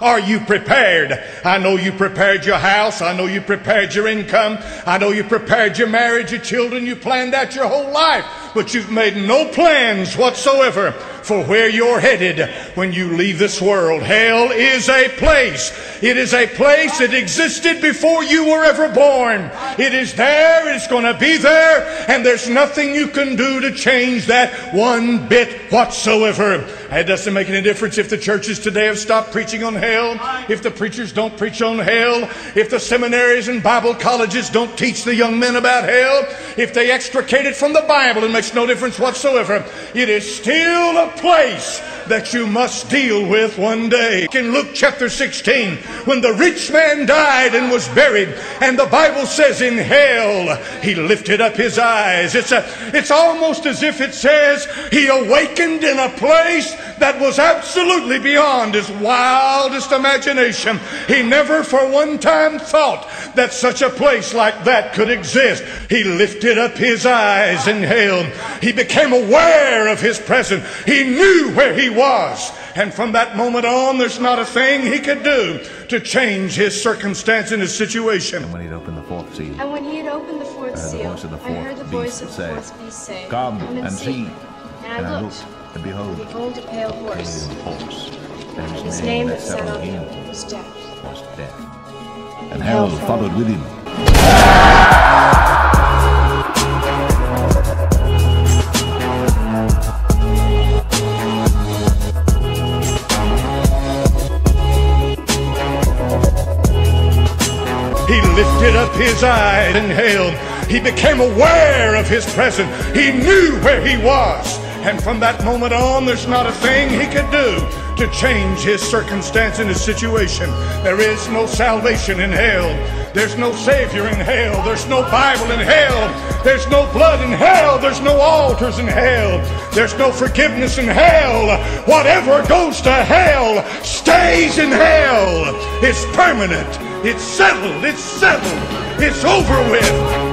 Are you prepared? I know you prepared your house. I know you prepared your income. I know you prepared your marriage, your children. You planned out your whole life. But you've made no plans whatsoever for where you're headed when you leave this world. Hell is a place. It is a place that existed before you were ever born. It is there. It's going to be there. And there's nothing you can do to change that one bit whatsoever. It doesn't make any difference if the churches today have stopped preaching on hell, if the preachers don't preach on hell, if the seminaries and Bible colleges don't teach the young men about hell, if they extricate it from the Bible, it makes no difference whatsoever. It is still a place that you must deal with one day. In Luke chapter 16, when the rich man died and was buried, and the Bible says in hell he lifted up his eyes. It's a it's almost as if it says he awakened in a place that was absolutely beyond his wildest imagination. He never for one time thought that such a place like that could exist. He lifted up his eyes in hell. He became aware of his presence. He knew where he was. And from that moment on, there's not a thing he could do to change his circumstance and his situation. And when he'd opened the fourth seal, And when he had opened the fourth I heard the seal, voice of the I heard the voice beast of the fourth beast say, Come and see. And I looked, and behold, and behold a pale horse. a horse. And And his his name name that that sat sat on on him him was Death. was death. And hell followed with him. He lifted up his eyes and hailed. He became aware of his presence. He knew where he was. And from that moment on, there's not a thing he could do to change his circumstance and his situation. There is no salvation in hell. There's no Savior in hell. There's no Bible in hell. There's no blood in hell. There's no altars in hell. There's no forgiveness in hell. Whatever goes to hell stays in hell. It's permanent. It's settled. It's settled. It's over with.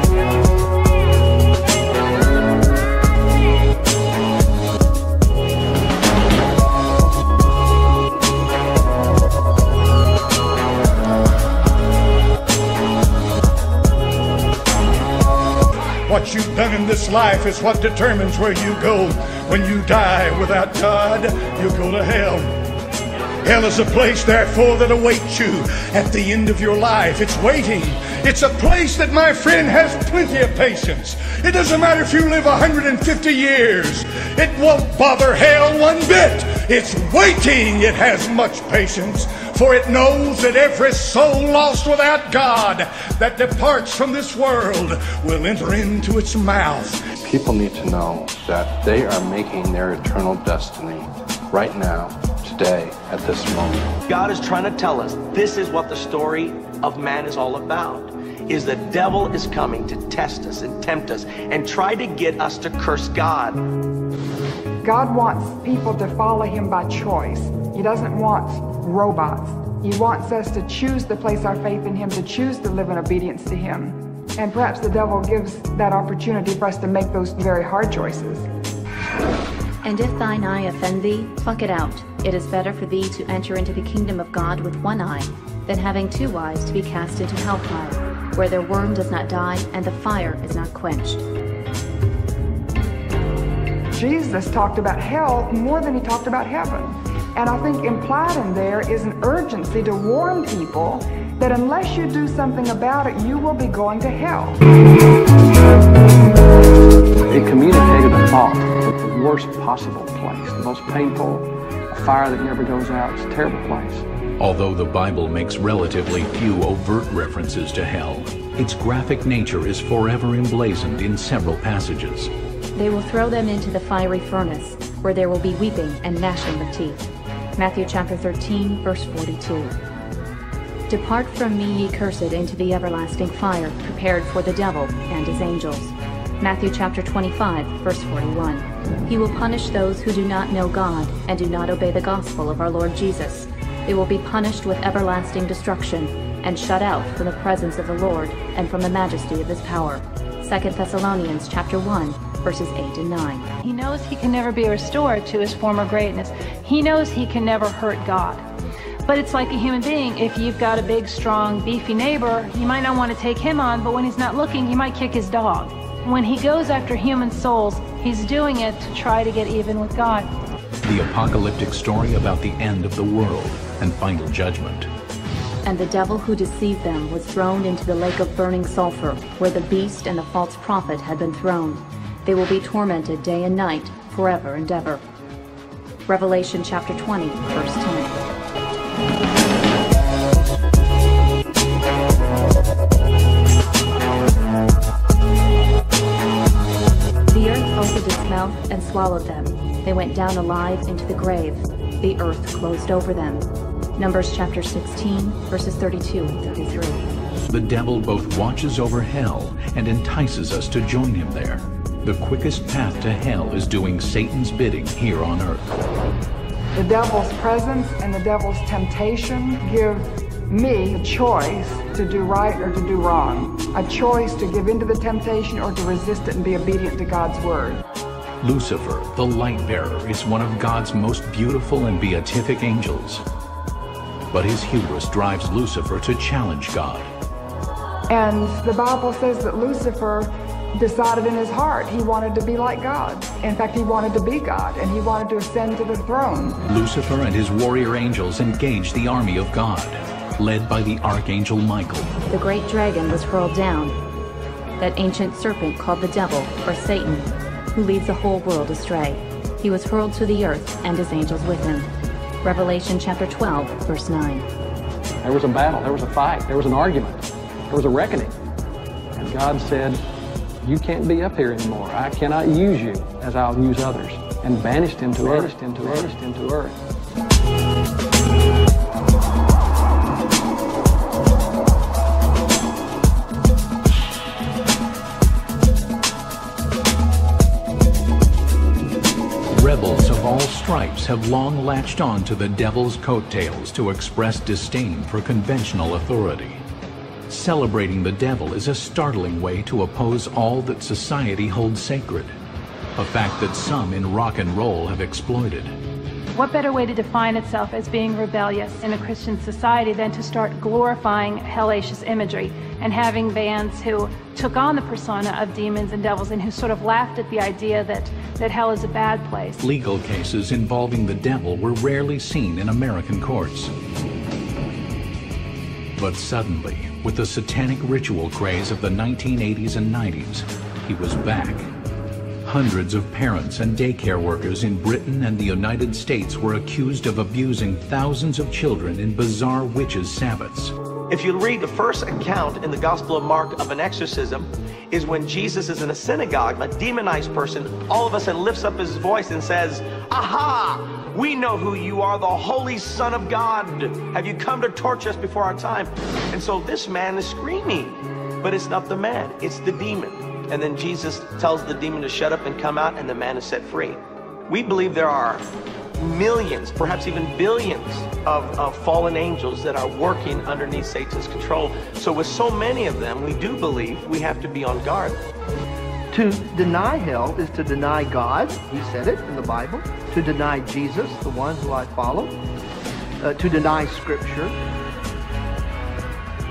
What you've done in this life is what determines where you go. When you die without God, you go to hell. Hell is a place, therefore, that awaits you at the end of your life. It's waiting. It's a place that, my friend, has plenty of patience. It doesn't matter if you live 150 years, it won't bother hell one bit. It's waiting. It has much patience, for it knows that every soul lost without God that departs from this world will enter into its mouth. People need to know that they are making their eternal destiny right now, today, at this moment. God is trying to tell us this is what the story of man is all about. Is the devil is coming to test us and tempt us and try to get us to curse God. God wants people to follow him by choice. He doesn't want robots. He wants us to choose to place our faith in him, to choose to live in obedience to him. And perhaps the devil gives that opportunity for us to make those very hard choices. And if thine eye offend thee, pluck it out. It is better for thee to enter into the kingdom of God with one eye, than having two eyes to be cast into hellfire, where their worm does not die and the fire is not quenched. Jesus talked about hell more than he talked about heaven. And I think implied in there is an urgency to warn people that unless you do something about it, you will be going to hell. It communicated a thought, the worst possible place, the most painful, a fire that never goes out. It's a terrible place. Although the Bible makes relatively few overt references to hell, its graphic nature is forever emblazoned in several passages. They will throw them into the fiery furnace, where there will be weeping and gnashing of teeth. Matthew chapter 13, verse 42. Depart from me, ye cursed, into the everlasting fire, prepared for the devil and his angels. Matthew chapter 25, verse 41. He will punish those who do not know God and do not obey the gospel of our Lord Jesus. They will be punished with everlasting destruction and shut out from the presence of the Lord and from the majesty of his power. 2 Thessalonians chapter 1, verses 8 and 9. He knows he can never be restored to his former greatness. He knows he can never hurt God. But it's like a human being. If you've got a big, strong, beefy neighbor, you might not want to take him on, but when he's not looking, you might kick his dog. When he goes after human souls, he's doing it to try to get even with God. The apocalyptic story about the end of the world and final judgment. And the devil who deceived them was thrown into the lake of burning sulfur, where the beast and the false prophet had been thrown. They will be tormented day and night, forever and ever. Revelation chapter 20, verse 10. The earth opened its mouth and swallowed them. They went down alive into the grave. The earth closed over them. Numbers chapter 16, verses 32 and 33. The devil both watches over hell and entices us to join him there. The quickest path to hell is doing Satan's bidding here on earth. The devil's presence and the devil's temptation give me a choice to do right or to do wrong, a choice to give into the temptation or to resist it and be obedient to God's word. Lucifer, the light bearer, is one of God's most beautiful and beatific angels. But his hubris drives Lucifer to challenge God. And the Bible says that Lucifer decided in his heart he wanted to be like God. In fact, he wanted to be God and he wanted to ascend to the throne. Lucifer and his warrior angels engaged the army of God, led by the archangel Michael. The great dragon was hurled down, that ancient serpent called the devil, or Satan, who leads the whole world astray. He was hurled to the earth and his angels with him. Revelation chapter 12, verse 9. There was a battle, there was a fight, there was an argument, there was a reckoning. And God said, You can't be up here anymore. I cannot use you as I'll use others. And banished him to earth, him to earth, him to earth. Rebels of all stripes have long latched on to the devil's coattails to express disdain for conventional authority. Celebrating the devil is a startling way to oppose all that society holds sacred, a fact that some in rock and roll have exploited. What better way to define itself as being rebellious in a Christian society than to start glorifying hellacious imagery and having bands who took on the persona of demons and devils and who sort of laughed at the idea that, that hell is a bad place? Legal cases involving the devil were rarely seen in American courts. But suddenly, with the satanic ritual craze of the 1980s and 90s, he was back. Hundreds of parents and daycare workers in Britain and the United States were accused of abusing thousands of children in bizarre witches' Sabbaths. If you read the first account in the Gospel of Mark of an exorcism, is when Jesus is in a synagogue, a demonized person, all of a sudden lifts up his voice and says, Aha! We know who you are, the Holy Son of God. Have you come to torture us before our time? And so this man is screaming, but it's not the man, it's the demon. And then Jesus tells the demon to shut up and come out, and the man is set free. We believe there are millions, perhaps even billions of, of, fallen angels that are working underneath Satan's control. So, with so many of them, we do believe we have to be on guard. To deny hell is to deny God. He said it in the Bible. To deny Jesus, the one who I follow. Uh, to deny Scripture.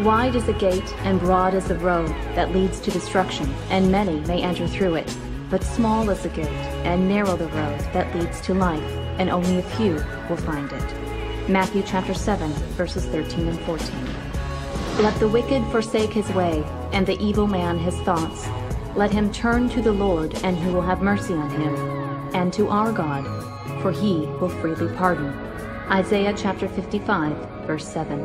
Wide is the gate and broad is the road that leads to destruction, and many may enter through it. But small is the gate and narrow the road that leads to life, and only a few will find it. Matthew chapter 7, verses 13 and 14. Let the wicked forsake his way, and the evil man his thoughts. Let him turn to the Lord, and he will have mercy on him, and to our God, for he will freely pardon. Isaiah chapter 55, verse 7.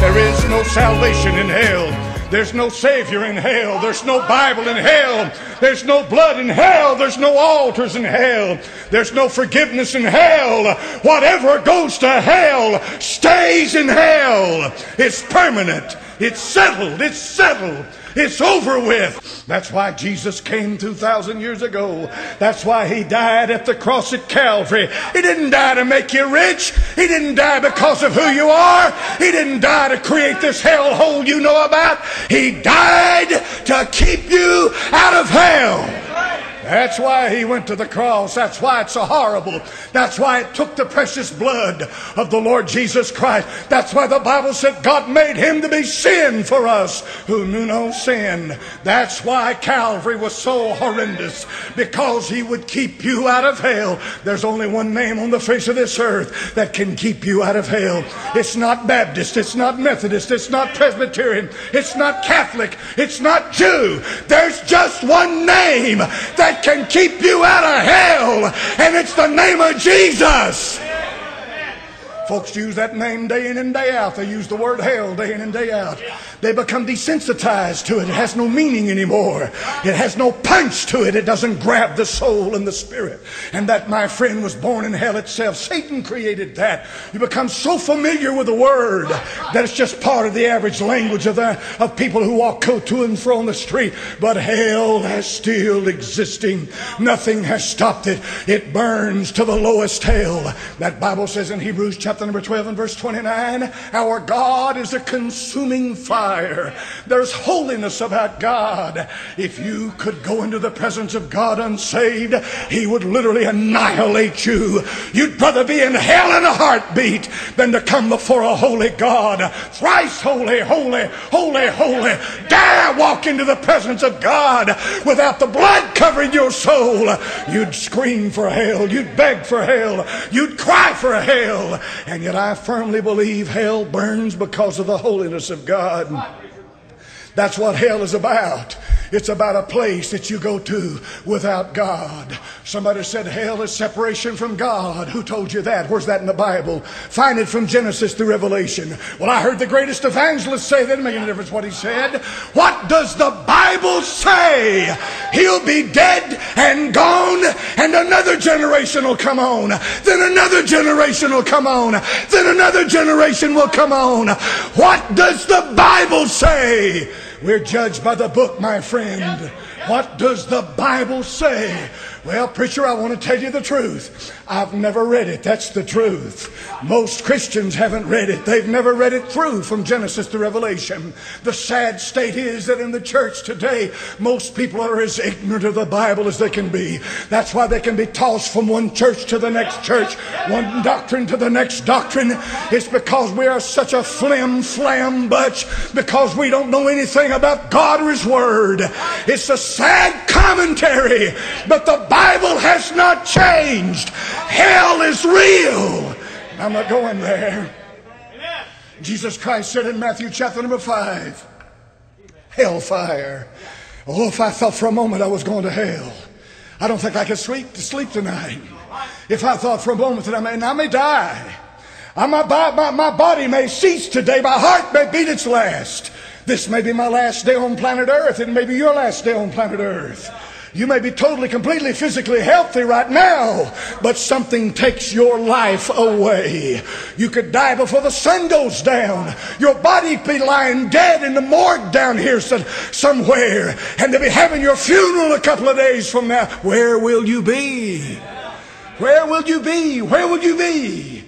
There is no salvation in hell. There's no Savior in hell. There's no Bible in hell. There's no blood in hell. There's no altars in hell. There's no forgiveness in hell. Whatever goes to hell stays in hell. It's permanent. It's settled. It's settled. It's over with. That's why Jesus came 2,000 years ago. That's why he died at the cross at Calvary. He didn't die to make you rich. He didn't die because of who you are. He didn't die to create this hellhole you know about. He died to keep you out of hell. That's why he went to the cross. That's why it's so horrible. That's why it took the precious blood of the Lord Jesus Christ. That's why the Bible said God made him to be sin for us who knew no sin. That's why Calvary was so horrendous because he would keep you out of hell. There's only one name on the face of this earth that can keep you out of hell. It's not Baptist. It's not Methodist. It's not Presbyterian. It's not Catholic. It's not Jew. There's just one name that can keep you out of hell, and it's the name of Jesus. Folks use that name day in and day out. They use the word hell day in and day out. They become desensitized to it. It has no meaning anymore. It has no punch to it. It doesn't grab the soul and the spirit. And that, my friend, was born in hell itself. Satan created that. You become so familiar with the word that it's just part of the average language of, the, of people who walk to and fro on the street. But hell is still existing. Nothing has stopped it. It burns to the lowest hell. That Bible says in Hebrews chapter number 12 and verse 29, our God is a consuming fire fire. There's holiness about God. If you could go into the presence of God unsaved, He would literally annihilate you. You'd rather be in hell in a heartbeat than to come before a holy God. Thrice holy, holy, holy, holy. Dare walk into the presence of God without the blood covering your soul. You'd scream for hell. You'd beg for hell. You'd cry for hell. And yet I firmly believe hell burns because of the holiness of God. That's what hell is about. It's about a place that you go to without God. Somebody said hell is separation from God. Who told you that? Where's that in the Bible? Find it from Genesis to Revelation. Well, I heard the greatest evangelist say that. It make a difference what he said. What does the Bible say? He'll be dead and gone, and another generation will come on. Then another generation will come on. Then another generation will come on. What does the Bible say? We're judged by the book, my friend. What does the Bible say? Well, preacher, I want to tell you the truth. I've never read it. That's the truth. Most Christians haven't read it. They've never read it through from Genesis to Revelation. The sad state is that in the church today, most people are as ignorant of the Bible as they can be. That's why they can be tossed from one church to the next church, one doctrine to the next doctrine. It's because we are such a flim flam bunch because we don't know anything about God or His Word. It's a sad commentary, but the Bible has not changed. Hell is real. I'm not going there. Jesus Christ said in Matthew chapter number 5, hellfire. Oh, if I thought for a moment I was going to hell, I don't think I could sleep, sleep tonight. If I thought for a moment that I may, I may die. I, my, my, my body may cease today. My heart may beat its last. This may be my last day on planet Earth. It may be your last day on planet Earth. You may be totally, completely, physically healthy right now, but something takes your life away. You could die before the sun goes down. Your body be lying dead in the morgue down here somewhere, and they'll be having your funeral a couple of days from now. Where will you be? Where will you be? Where will you be?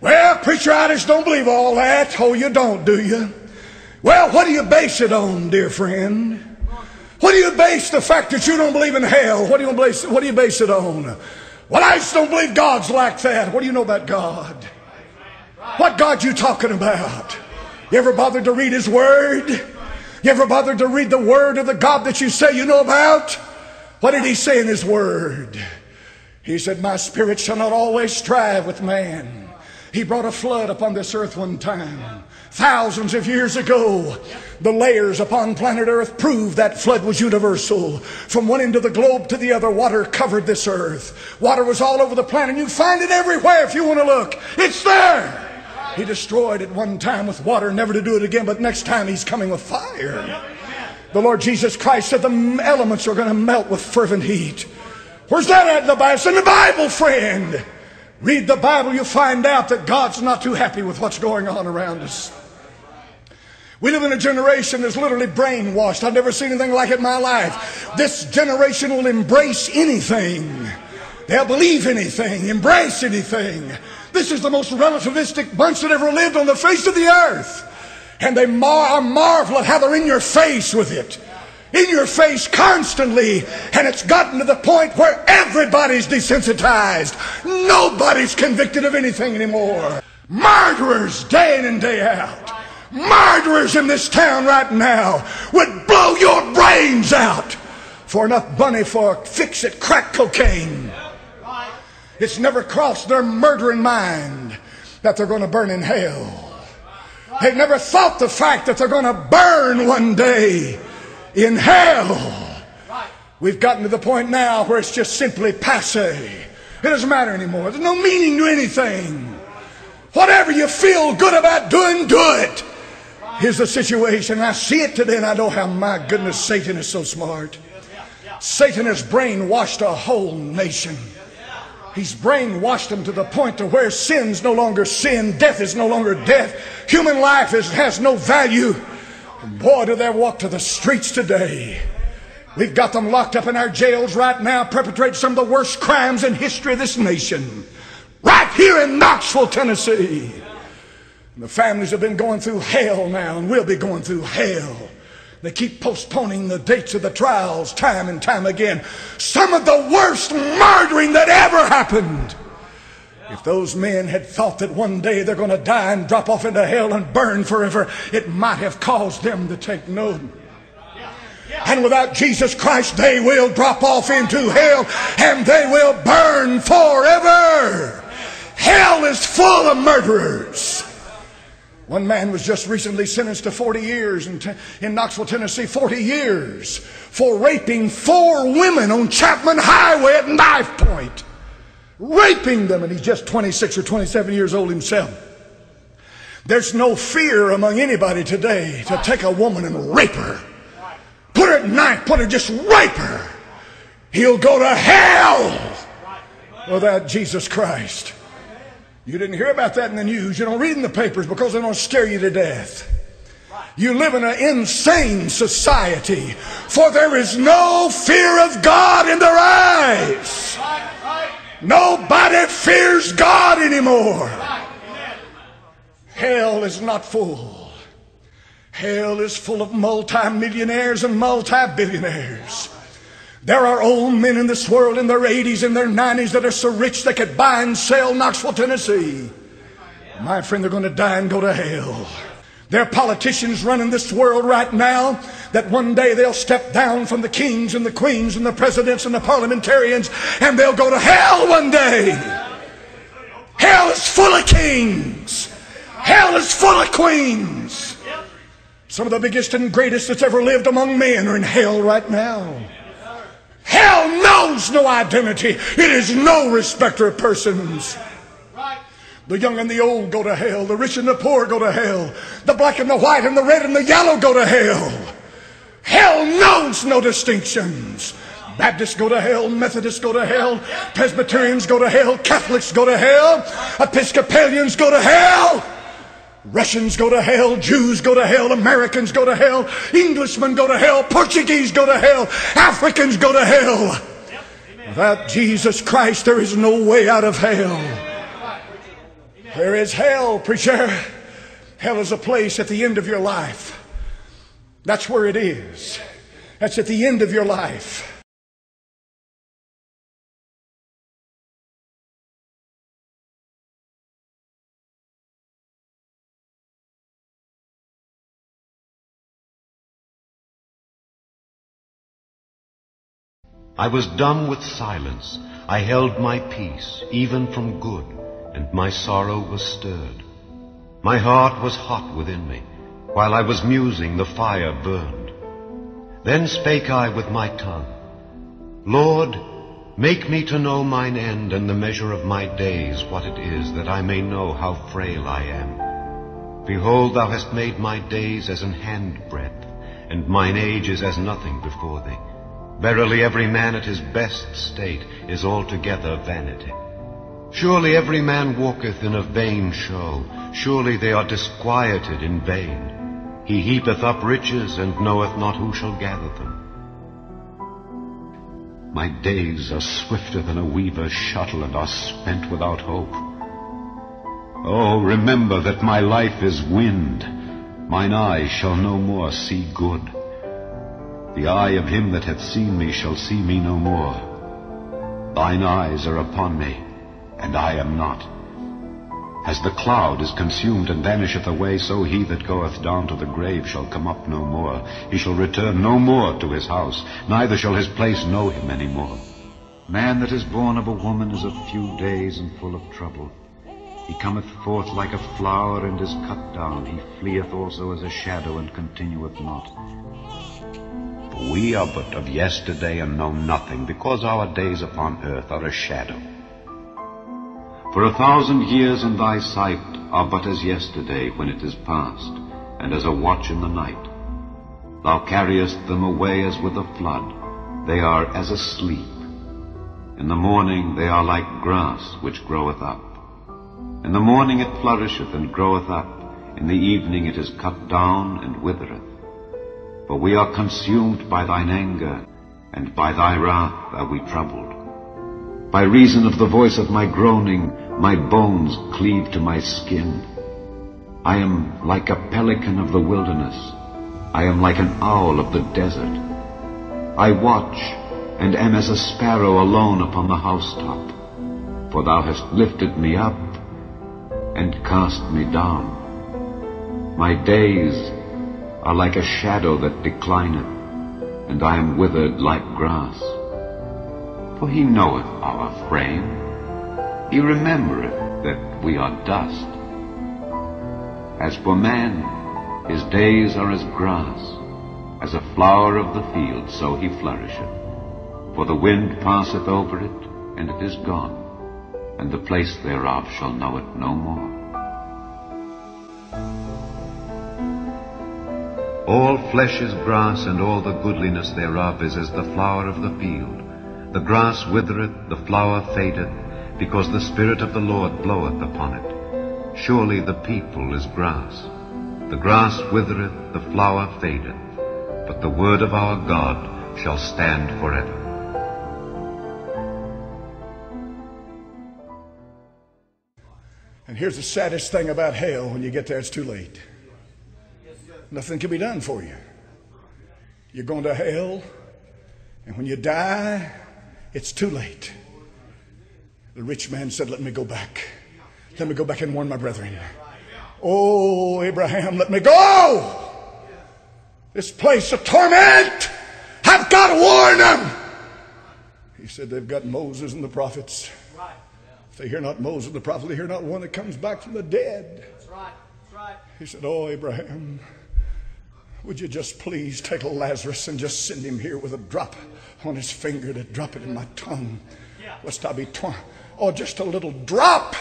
Well, preacher, I just don't believe all that. Oh, you don't, do you? Well, what do you base it on, dear friend? What do you base the fact that you don't believe in hell? What do you base, what do you base it on? Well, I just don't believe God's like that. What do you know about God? What God you talking about? You ever bothered to read His Word? You ever bothered to read the Word of the God that you say you know about? What did He say in His Word? He said, My spirit shall not always strive with man. He brought a flood upon this earth one time. Thousands of years ago, the layers upon planet Earth proved that flood was universal. From one end of the globe to the other, water covered this earth. Water was all over the planet. You find it everywhere if you want to look. It's there. He destroyed it one time with water, never to do it again, but next time he's coming with fire. The Lord Jesus Christ said the elements are going to melt with fervent heat. Where's that at in the Bible? It's in the Bible, friend. Read the Bible, you'll find out that God's not too happy with what's going on around us. We live in a generation that's literally brainwashed. I've never seen anything like it in my life. This generation will embrace anything. They'll believe anything, embrace anything. This is the most relativistic bunch that ever lived on the face of the earth. And they mar- marvel at how they're in your face with it. In your face constantly. And it's gotten to the point where everybody's desensitized. Nobody's convicted of anything anymore. Murderers day in and day out. Murderers in this town right now would blow your brains out for enough money for fix it crack cocaine. It's never crossed their murdering mind that they're going to burn in hell. They've never thought the fact that they're going to burn one day in hell. We've gotten to the point now where it's just simply passe. It doesn't matter anymore. There's no meaning to anything. Whatever you feel good about doing, do it. Here's the situation. I see it today and I know how, my goodness, Satan is so smart. Satan has brainwashed a whole nation. He's brainwashed them to the point to where sin's no longer sin, death is no longer death, human life is, has no value. Boy, do they walk to the streets today. We've got them locked up in our jails right now, perpetrating some of the worst crimes in history of this nation. Right here in Knoxville, Tennessee. And the families have been going through hell now and will be going through hell. They keep postponing the dates of the trials time and time again. Some of the worst murdering that ever happened. If those men had thought that one day they're going to die and drop off into hell and burn forever, it might have caused them to take note. And without Jesus Christ, they will drop off into hell and they will burn forever. Hell is full of murderers. One man was just recently sentenced to 40 years in, in Knoxville, Tennessee, 40 years for raping four women on Chapman Highway at knife point. Raping them, and he's just 26 or 27 years old himself. There's no fear among anybody today to take a woman and rape her. Put her at night, put her, just rape her. He'll go to hell without Jesus Christ. You didn't hear about that in the news. You don't read in the papers because they don't scare you to death. You live in an insane society, for there is no fear of God in their eyes. Nobody fears God anymore. Hell is not full. Hell is full of multimillionaires and multi-billionaires. There are old men in this world in their 80s and their 90s that are so rich they could buy and sell Knoxville, Tennessee. My friend, they're going to die and go to hell. There are politicians running this world right now that one day they'll step down from the kings and the queens and the presidents and the parliamentarians and they'll go to hell one day. Hell is full of kings. Hell is full of queens. Some of the biggest and greatest that's ever lived among men are in hell right now. Hell knows no identity. It is no respecter of persons. The young and the old go to hell. The rich and the poor go to hell. The black and the white and the red and the yellow go to hell. Hell knows no distinctions. Baptists go to hell, Methodists go to hell, Presbyterians go to hell, Catholics go to hell, Episcopalians go to hell. Russians go to hell, Jews go to hell, Americans go to hell, Englishmen go to hell, Portuguese go to hell, Africans go to hell. Without Jesus Christ, there is no way out of hell. There is hell, preacher. Hell is a place at the end of your life. That's where it is. That's at the end of your life. I was dumb with silence. I held my peace, even from good, and my sorrow was stirred. My heart was hot within me. While I was musing, the fire burned. Then spake I with my tongue, Lord, make me to know mine end and the measure of my days, what it is, that I may know how frail I am. Behold, thou hast made my days as an handbreadth, and mine age is as nothing before thee. Verily every man at his best state is altogether vanity. Surely every man walketh in a vain show. Surely they are disquieted in vain. He heapeth up riches, and knoweth not who shall gather them. My days are swifter than a weaver's shuttle, and are spent without hope. Oh, remember that my life is wind. Mine eyes shall no more see good. The eye of him that hath seen me shall see me no more. Thine eyes are upon me, and I am not. As the cloud is consumed and vanisheth away, so he that goeth down to the grave shall come up no more. He shall return no more to his house, neither shall his place know him any more. Man that is born of a woman is of few days and full of trouble. He cometh forth like a flower and is cut down. He fleeth also as a shadow and continueth not. For we are but of yesterday and know nothing, because our days upon earth are a shadow. For a thousand years in thy sight are but as yesterday when it is past, and as a watch in the night. Thou carriest them away as with a flood. They are as asleep. In the morning they are like grass which groweth up. In the morning it flourisheth and groweth up. In the evening it is cut down and withereth. For we are consumed by thine anger, and by thy wrath are we troubled. By reason of the voice of my groaning, my bones cleave to my skin. I am like a pelican of the wilderness. I am like an owl of the desert. I watch, and am as a sparrow alone upon the housetop. For thou hast lifted me up, and cast me down. My days are like a shadow that declineth, and I am withered like grass. For he knoweth our frame. He remembereth that we are dust. As for man, his days are as grass. As a flower of the field, so he flourisheth. For the wind passeth over it, and it is gone, and the place thereof shall know it no more. All flesh is grass, and all the goodliness thereof is as the flower of the field. The grass withereth, the flower fadeth, because the Spirit of the Lord bloweth upon it. Surely the people is grass. The grass withereth, the flower fadeth, but the word of our God shall stand forever. And here's the saddest thing about hell when you get there, it's too late. Nothing can be done for you. You're going to hell, and when you die, it's too late. The rich man said, Let me go back. Let me go back and warn my brethren. Oh, Abraham, let me go. This place of torment, I've got to warn them. He said, They've got Moses and the prophets. If they hear not Moses and the prophet, they hear not one that comes back from the dead. He said, Oh, Abraham, would you just please take Lazarus and just send him here with a drop on his finger to drop it in my tongue? Lest I be torn. Oh, just a little drop.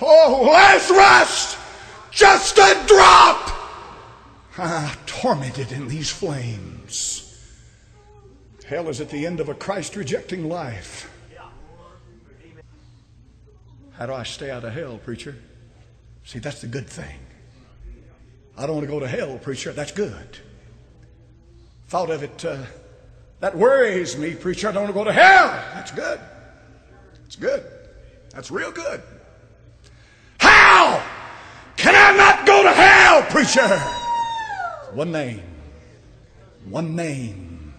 Oh, Lazarus, just a drop. Ah, tormented in these flames. Hell is at the end of a Christ rejecting life. How do I stay out of hell, preacher? See, that's the good thing. I don't want to go to hell, preacher. That's good. Thought of it, uh, that worries me, preacher. I don't want to go to hell. That's good. It's good. That's real good. How can I not go to hell, preacher? One name. One name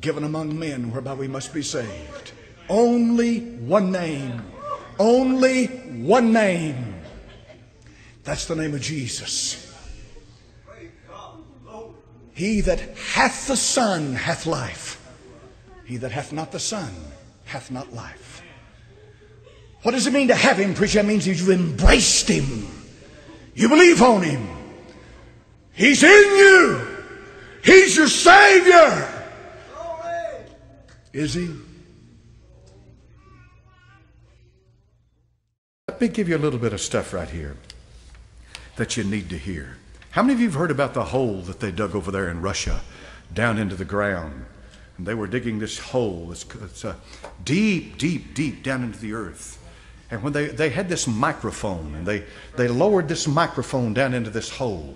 given among men whereby we must be saved. Only one name. Only one name. That's the name of Jesus. He that hath the Son hath life. He that hath not the Son hath not life. What does it mean to have Him, preacher? It means you've embraced Him. You believe on Him. He's in you. He's your Savior. Is He? Let me give you a little bit of stuff right here that you need to hear. How many of you have heard about the hole that they dug over there in Russia, down into the ground? And they were digging this hole. It's, it's uh, deep, deep, deep down into the earth. And when they, they had this microphone, and they, they lowered this microphone down into this hole.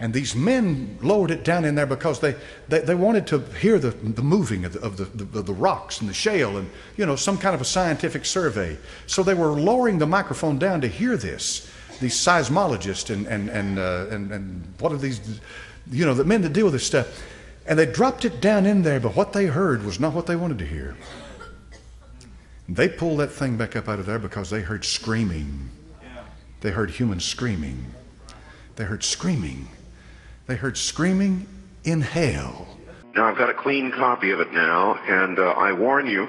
And these men lowered it down in there because they, they, they wanted to hear the, the moving of, the, of the, the, the rocks and the shale and, you know, some kind of a scientific survey. So they were lowering the microphone down to hear this. These seismologists and, and, and, uh, and, and what are these, you know, the men that deal with this stuff. And they dropped it down in there, but what they heard was not what they wanted to hear. They pulled that thing back up out of there because they heard screaming. They heard humans screaming. They heard screaming. They heard screaming in hell. Now, I've got a clean copy of it now, and uh, I warn you,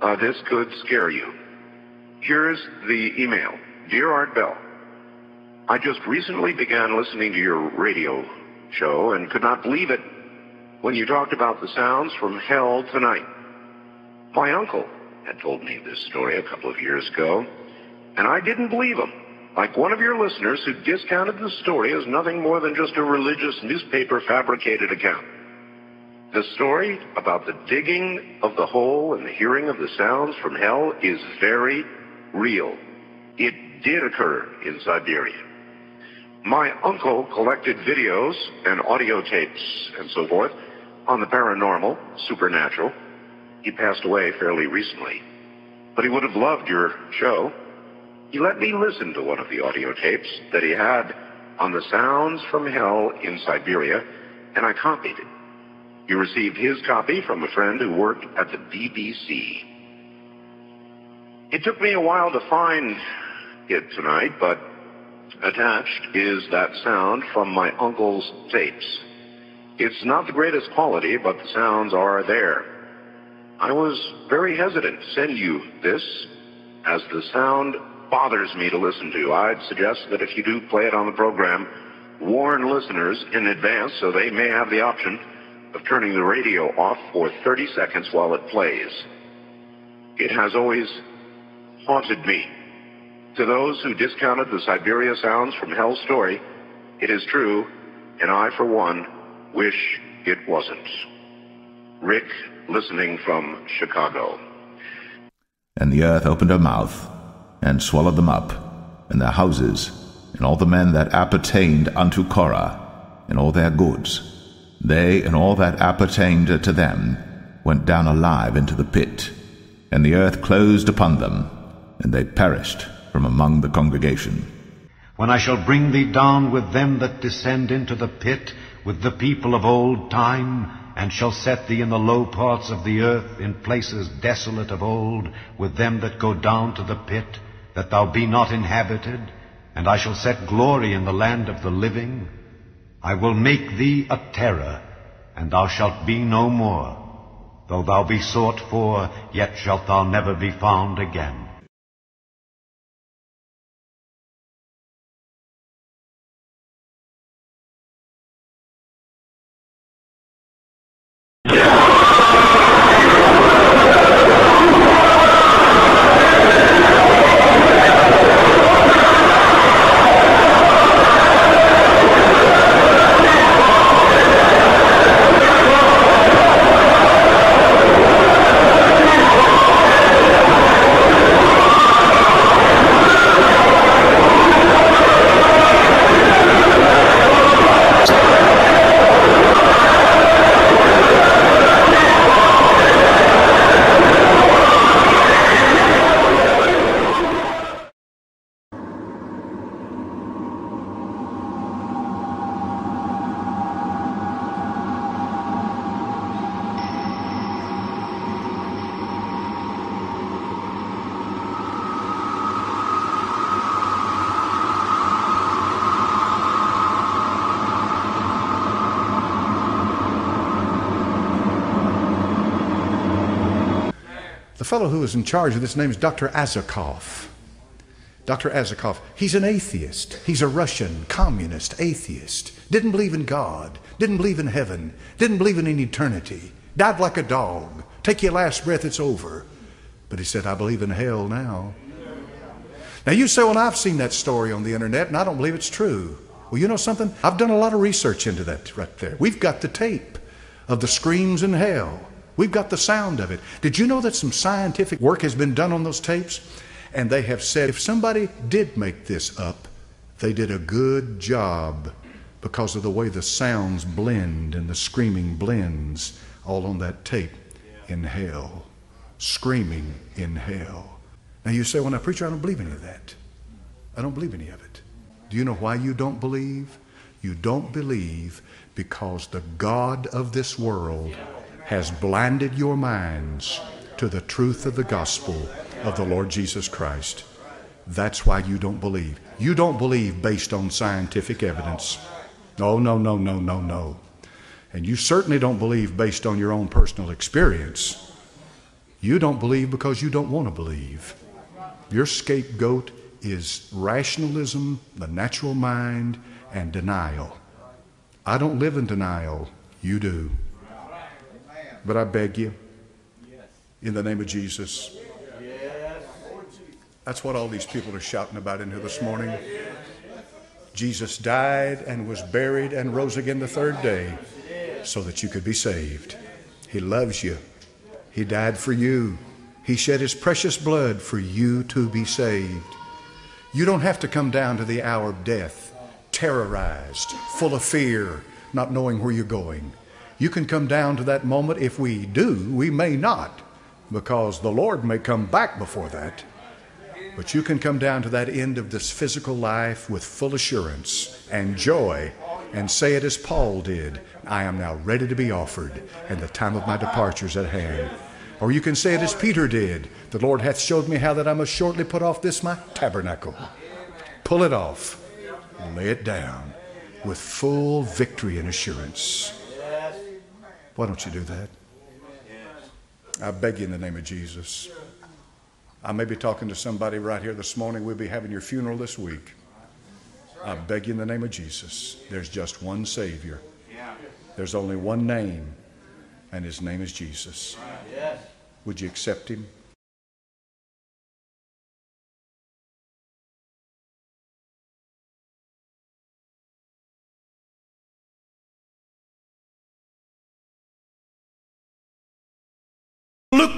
uh, this could scare you. Here's the email Dear Art Bell, I just recently began listening to your radio show and could not believe it when you talked about the sounds from hell tonight. My uncle had told me this story a couple of years ago, and I didn't believe him like one of your listeners who discounted the story as nothing more than just a religious newspaper fabricated account. The story about the digging of the hole and the hearing of the sounds from hell is very real. It did occur in Siberia. My uncle collected videos and audio tapes and so forth on the paranormal, supernatural. He passed away fairly recently. But he would have loved your show. He let me listen to one of the audio tapes that he had on the sounds from hell in Siberia, and I copied it. He received his copy from a friend who worked at the BBC. It took me a while to find it tonight, but attached is that sound from my uncle's tapes. It's not the greatest quality, but the sounds are there. I was very hesitant to send you this, as the sound bothers me to listen to. I'd suggest that if you do play it on the program, warn listeners in advance so they may have the option of turning the radio off for 30 seconds while it plays. It has always haunted me. To those who discounted the Siberia sounds from Hell's story, it is true, and I, for one, wish it wasn't. Rick, listening from Chicago. And the earth opened her mouth and swallowed them up, and their houses, and all the men that appertained unto Korah, and all their goods. They and all that appertained to them went down alive into the pit, and the earth closed upon them, and they perished from among the congregation. When I shall bring thee down with them that descend into the pit, with the people of old time, and shall set thee in the low parts of the earth, in places desolate of old, with them that go down to the pit, that thou be not inhabited, and I shall set glory in the land of the living. I will make thee a terror, and thou shalt be no more. Though thou be sought for, yet shalt thou never be found again. The fellow who is in charge of this name is Dr. Azakov. Dr. Azakov, he's an atheist. He's a Russian communist atheist. Didn't believe in God, didn't believe in heaven, didn't believe in an eternity. Died like a dog. Take your last breath, it's over. But he said, I believe in hell now. Now you say, well, I've seen that story on the internet and I don't believe it's true. Well, you know something? I've done a lot of research into that right there. We've got the tape of the screams in hell. We've got the sound of it. Did you know that some scientific work has been done on those tapes? And they have said if somebody did make this up, they did a good job. because of the way the sounds blend and the screaming blends all on that tape in hell. Screaming in hell. Now you say, well, now, preacher, I don't believe any of that. I don't believe any of it. Do you know why you don't believe? You don't believe because the God of this world has blinded your minds to the truth of the gospel of the Lord Jesus Christ. That's why you don't believe. You don't believe based on scientific evidence. No, no, no, no, no, no. And you certainly don't believe based on your own personal experience. You don't believe because you don't want to believe. Your scapegoat is rationalism, the natural mind, and denial. I don't live in denial. You do. But I beg you, in the name of Jesus. That's what all these people are shouting about in here this morning. Jesus died and was buried and rose again the third day so that you could be saved. He loves you. He died for you. He shed his precious blood for you to be saved. You don't have to come down to the hour of death, terrorized, full of fear, not knowing where you're going. You can come down to that moment. If we do, we may not, because the Lord may come back before that. But you can come down to that end of this physical life with full assurance and joy and say it as Paul did I am now ready to be offered, and the time of my departure is at hand. Or you can say it as Peter did The Lord hath showed me how that I must shortly put off this my tabernacle. Pull it off, lay it down with full victory and assurance. Why don't you do that? I beg you in the name of Jesus. I may be talking to somebody right here this morning. We'll be having your funeral this week. I beg you in the name of Jesus. There's just one Savior. There's only one name, and His name is Jesus. Would you accept Him?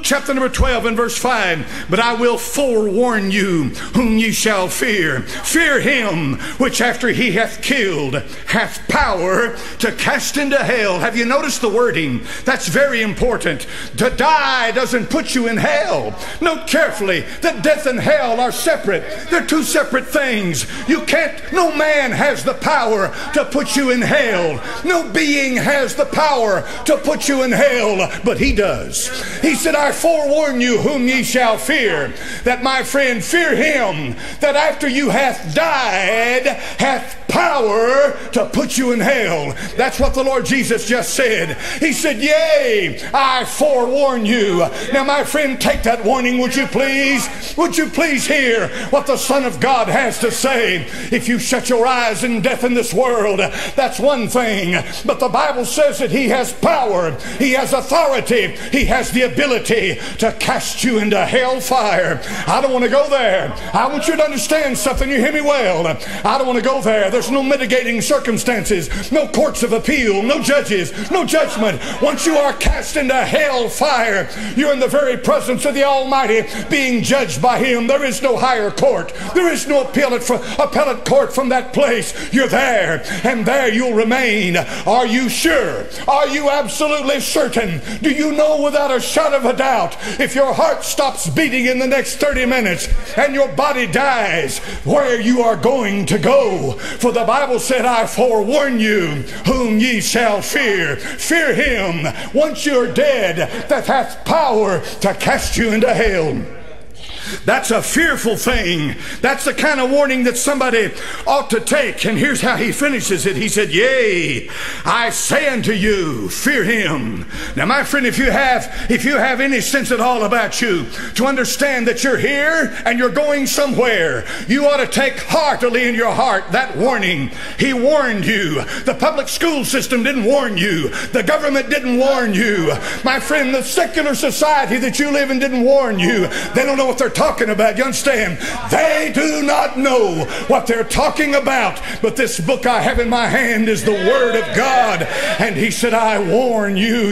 Chapter number 12 and verse 5. But I will forewarn you whom ye shall fear. Fear him which after he hath killed hath power to cast into hell. Have you noticed the wording? That's very important. To die doesn't put you in hell. Note carefully that death and hell are separate. They're two separate things. You can't, no man has the power to put you in hell. No being has the power to put you in hell, but he does. He said, I forewarn you whom ye shall fear, that my friend fear him that after you hath died hath power to put you in hell. That's what the Lord Jesus just said. He said, Yea, I forewarn you. Now, my friend, take that warning, would you please? Would you please hear what the Son of God has to say? If you shut your eyes in death in this world, that's one thing. But the Bible says that He has power, He has authority, He has the ability to cast you into hell fire. I don't want to go there. I want you to understand something. You hear me well. I don't want to go there. There's no mitigating circumstances, no courts of appeal, no judges, no judgment. Once you are cast into hell fire, you're in the very presence of the Almighty being judged by Him. There is no higher court. There is no appellate, appellate court from that place. You're there, and there you'll remain. Are you sure? Are you absolutely certain? Do you know without a shadow of a doubt if your heart stops beating in the next 30 minutes and your body dies, where you are going to go? For the Bible said, I forewarn you whom ye shall fear. Fear him once you're dead that hath power to cast you into hell. That's a fearful thing. That's the kind of warning that somebody ought to take. And here's how he finishes it. He said, Yea, I say unto you, fear him. Now, my friend, if you have if you have any sense at all about you to understand that you're here and you're going somewhere, you ought to take heartily in your heart that warning. He warned you. The public school system didn't warn you. The government didn't warn you. My friend, the secular society that you live in didn't warn you. They don't know what they're talking talking about. You understand? They do not know what they're talking about. But this book I have in my hand is the Word of God. And he said, I warn you.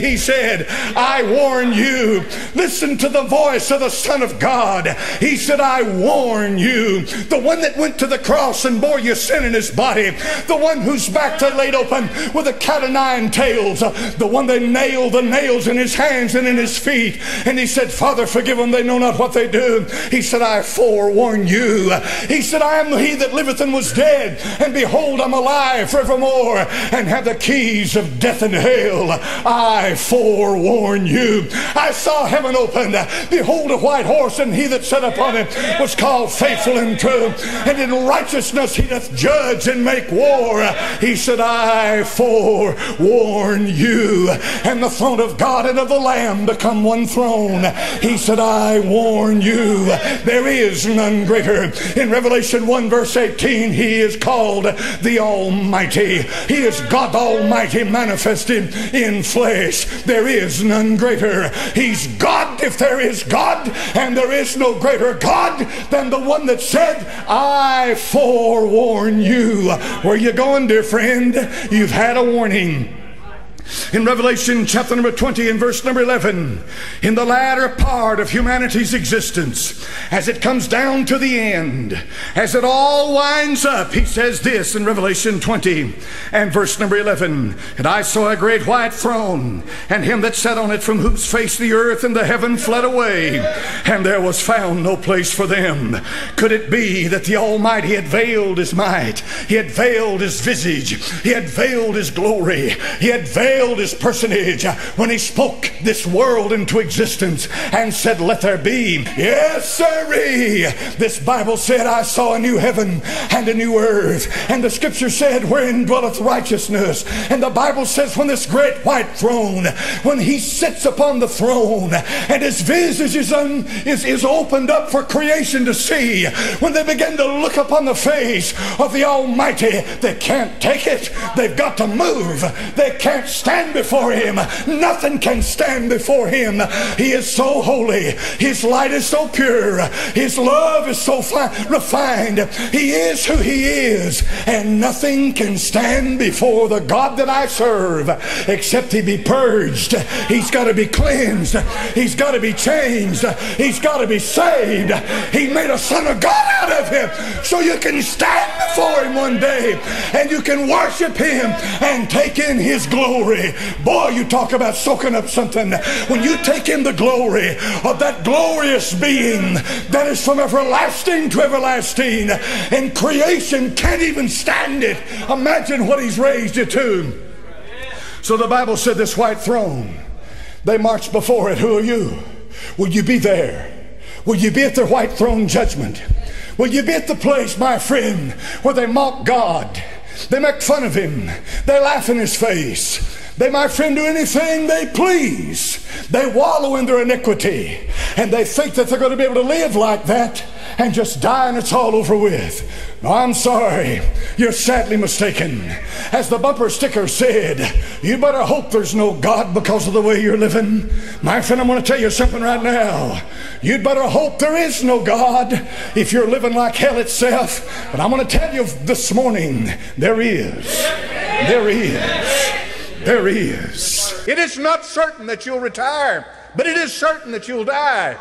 He said, I warn you. Listen to the voice of the Son of God. He said, I warn you. The one that went to the cross and bore your sin in his body. The one whose back they laid open with a cat of nine tails. The one they nailed the nails in his hands and in his feet. And he said, Father, forgive them. They know not what they do. He said, I forewarn you. He said, I am he that liveth and was dead. And behold, I'm alive forevermore and have the keys of death and hell. I forewarn you. I saw heaven opened. Behold, a white horse, and he that sat upon it was called faithful and true. And in righteousness he doth judge and make war. He said, I forewarn you. And the throne of God and of the Lamb become one throne. He said, I warn you. There is none greater. In Revelation 1, verse 18, he is called the Almighty. He is God Almighty manifested in flesh. There is none greater. He's God if there is God, and there is no greater God than the one that said, I forewarn you. Where you going, dear friend? You've had a warning. In Revelation chapter number 20 and verse number 11, in the latter part of humanity's existence, as it comes down to the end, as it all winds up, he says this in Revelation 20 and verse number 11 And I saw a great white throne, and him that sat on it, from whose face the earth and the heaven fled away, and there was found no place for them. Could it be that the Almighty had veiled his might? He had veiled his visage, he had veiled his glory, he had veiled his personage when he spoke this world into existence and said, Let there be. Yes, sirree. This Bible said, I saw a new heaven and a new earth. And the scripture said, Wherein dwelleth righteousness. And the Bible says, When this great white throne, when he sits upon the throne and his visage is, un, is, is opened up for creation to see, when they begin to look upon the face of the Almighty, they can't take it. They've got to move. They can't stand before him. Nothing can stand before him. He is so holy. His light is so pure. His love is so refined. He is who he is. And nothing can stand before the God that I serve except he be purged. He's got to be cleansed. He's got to be changed. He's got to be saved. He made a son of God out of him so you can stand before him one day and you can worship him and take in his glory. Boy, you talk about soaking up something. When you take in the glory of that glorious being that is from everlasting to everlasting, and creation can't even stand it. Imagine what he's raised you to. So the Bible said this white throne, they marched before it. Who are you? Will you be there? Will you be at the white throne judgment? Will you be at the place, my friend, where they mock God? They make fun of him. They laugh in his face. They, my friend, do anything they please. They wallow in their iniquity. And they think that they're going to be able to live like that and just die and it's all over with. I'm sorry. You're sadly mistaken. As the bumper sticker said, you better hope there's no God because of the way you're living. My friend, I'm going to tell you something right now. You'd better hope there is no God if you're living like hell itself. But I'm going to tell you this morning, there is. There is. There is. It is not certain that you'll retire, but it is certain that you'll die.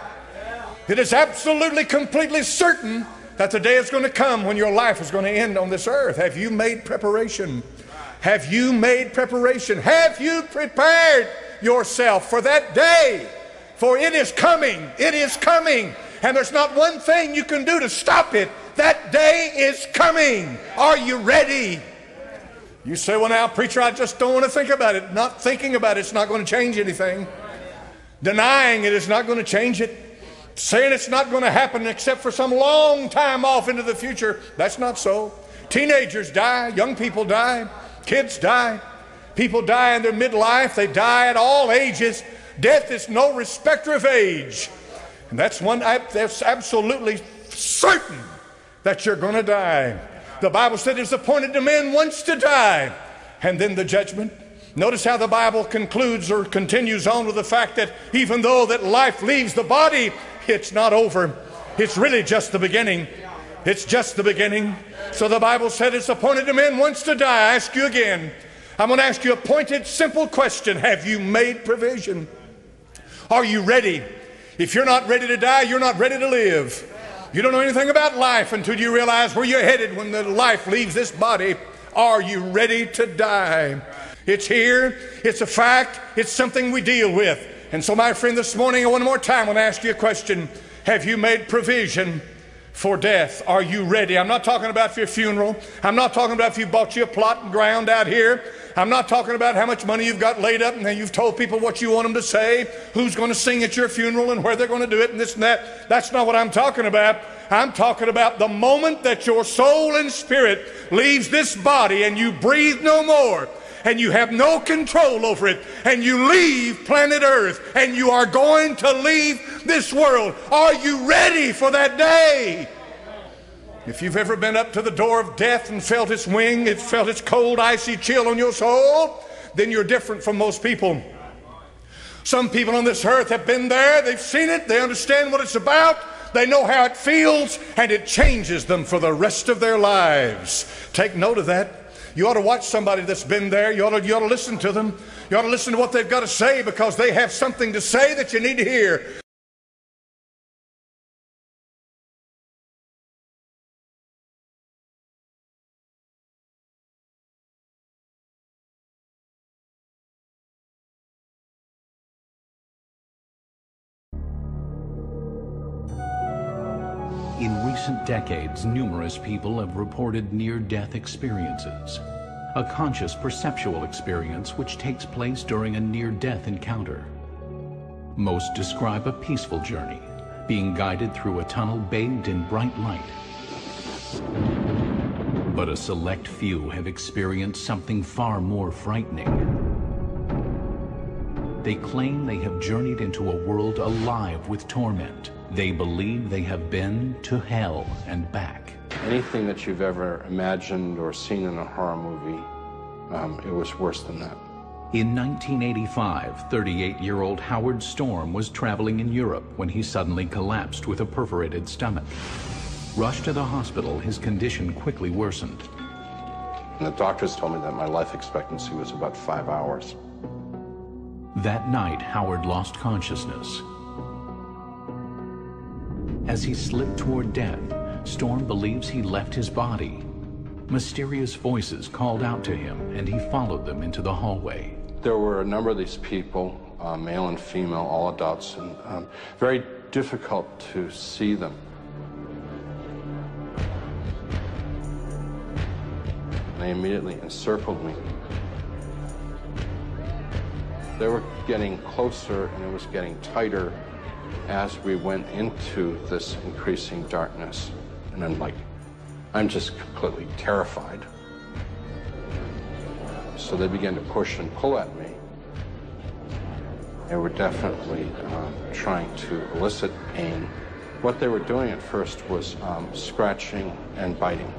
It is absolutely, completely certain that the day is going to come when your life is going to end on this earth. Have you made preparation? Have you made preparation? Have you prepared yourself for that day? For it is coming. It is coming. And there's not one thing you can do to stop it. That day is coming. Are you ready? You say, well, now, preacher, I just don't want to think about it. Not thinking about it's not going to change anything. Denying it is not going to change it. Saying it's not going to happen except for some long time off into the future, that's not so. Teenagers die, young people die, kids die, people die in their midlife, they die at all ages. Death is no respecter of age. And that's one that's absolutely certain that you're going to die. The Bible said it's appointed to men once to die and then the judgment. Notice how the Bible concludes or continues on with the fact that even though that life leaves the body, it's not over. It's really just the beginning. It's just the beginning. So the Bible said it's appointed to men once to die. I ask you again. I'm going to ask you a pointed, simple question. Have you made provision? Are you ready? If you're not ready to die, you're not ready to live. You don't know anything about life until you realize where you're headed when the life leaves this body. Are you ready to die? It's here. It's a fact. It's something we deal with. And so, my friend, this morning, one more time, I want to ask you a question. Have you made provision for death? Are you ready? I'm not talking about your funeral. I'm not talking about if you bought you a plot and ground out here. I'm not talking about how much money you've got laid up and then you've told people what you want them to say, who's going to sing at your funeral and where they're going to do it and this and that. That's not what I'm talking about. I'm talking about the moment that your soul and spirit leaves this body and you breathe no more and you have no control over it, and you leave planet Earth, and you are going to leave this world. Are you ready for that day? If you've ever been up to the door of death and felt its wing, it felt its cold, icy chill on your soul, then you're different from most people. Some people on this earth have been there, they've seen it, they understand what it's about, they know how it feels, and it changes them for the rest of their lives. Take note of that. You ought to watch somebody that's been there. You ought to, you ought to listen to them. You ought to listen to what they've got to say because they have something to say that you need to hear. Decades, numerous people have reported near-death experiences. A conscious perceptual experience which takes place during a near-death encounter. Most describe a peaceful journey, being guided through a tunnel bathed in bright light. But a select few have experienced something far more frightening. They claim they have journeyed into a world alive with torment. They believe they have been to hell and back. Anything that you've ever imagined or seen in a horror movie, um, it was worse than that. In 1985, 38-year-old Howard Storm was traveling in Europe when he suddenly collapsed with a perforated stomach. Rushed to the hospital, his condition quickly worsened. And the doctors told me that my life expectancy was about five hours. That night, Howard lost consciousness. As he slipped toward death, Storm believes he left his body. Mysterious voices called out to him, and he followed them into the hallway. There were a number of these people, uh, male and female, all adults, and um, very difficult to see them. They immediately encircled me. They were getting closer and it was getting tighter as we went into this increasing darkness. And I'm like, I'm just completely terrified. So they began to push and pull at me. They were definitely um, trying to elicit pain. What they were doing at first was um, scratching and biting.